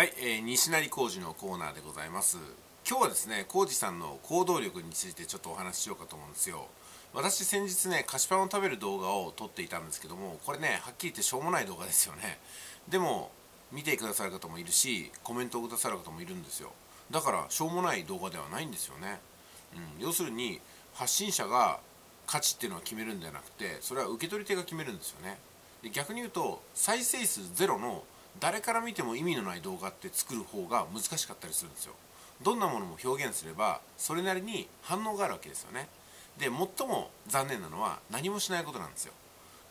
はい、えー、西成工事のコーナーでございます。今日はですね工事さんの行動力についてちょっとお話ししようかと思うんですよ。私先日ね菓子パンを食べる動画を撮っていたんですけどもこれねはっきり言ってしょうもない動画ですよね。でも見てくださる方もいるしコメントをくださる方もいるんですよ。だからしょうもない動画ではないんですよね、うん、要するに発信者が価値っていうのは決めるんじゃなくてそれは受け取り手が決めるんですよね。で逆に言うと再生数ゼロの誰から見ても意味のない動画って作る方が難しかったりするんですよ。どんなものも表現すればそれなりに反応があるわけですよね。で最も残念なのは何もしないことなんですよ。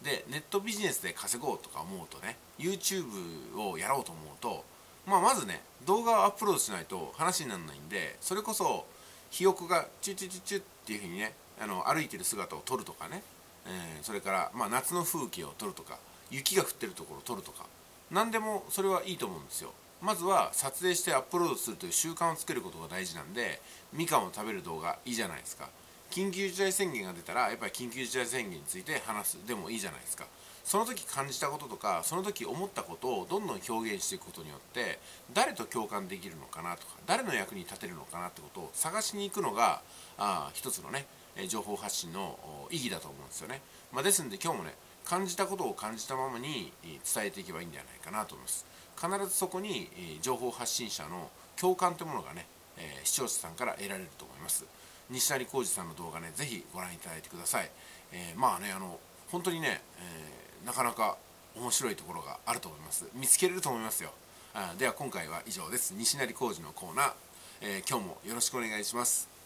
でネットビジネスで稼ごうとか思うとね YouTube をやろうと思うと、まあ、まずね動画をアップロードしないと話にならないんでそれこそひよこがチュチュチュチュっていうふうにねあの歩いてる姿を撮るとかね、えー、それから、まあ、夏の風景を撮るとか雪が降ってるところを撮るとか。何でもそれはいいと思うんですよ。まずは撮影してアップロードするという習慣をつけることが大事なんでみかんを食べる動画いいじゃないですか。緊急事態宣言が出たらやっぱり緊急事態宣言について話すでもいいじゃないですか。その時感じたこととかその時思ったことをどんどん表現していくことによって誰と共感できるのかなとか誰の役に立てるのかなってことを探しに行くのがあ一つのね情報発信の意義だと思うんですよね、まあ、ですんで今日もね感じたことを感じたままに伝えていけばいいんじゃないかなと思います。必ずそこに情報発信者の共感というものがね視聴者さんから得られると思います。西成浩二さんの動画ねぜひご覧いただいてください、えー、まあねあの本当にね、えー、なかなか面白いところがあると思います。見つけれると思いますよ。あでは今回は以上です。西成浩二のコーナー、えー、今日もよろしくお願いします。